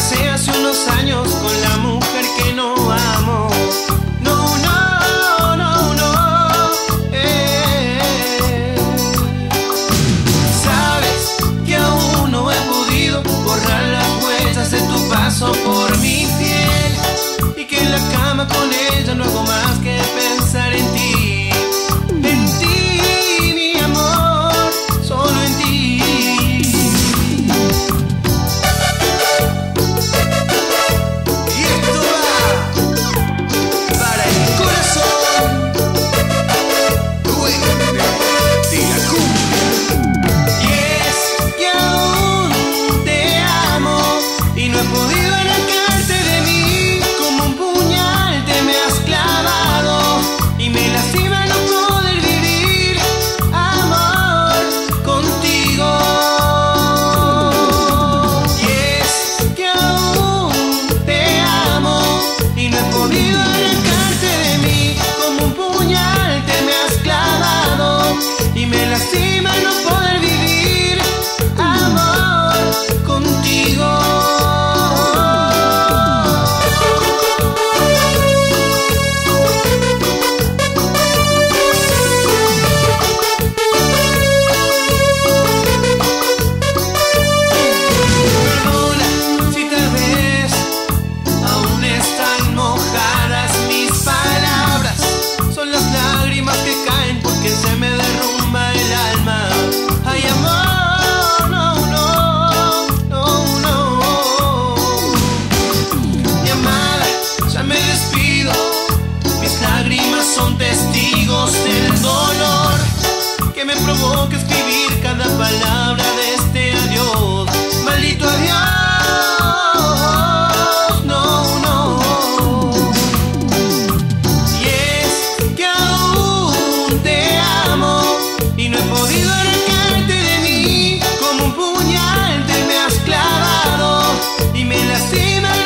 casé hace unos años con la mujer que no amo. No, no, no, no. Eh. Sabes que aún no he podido borrar las huellas de tu paso por que escribir cada palabra de este adiós. Maldito adiós, no, no. Y es que aún te amo y no he podido arrancarte de mí como un puñal te me has clavado y me lastima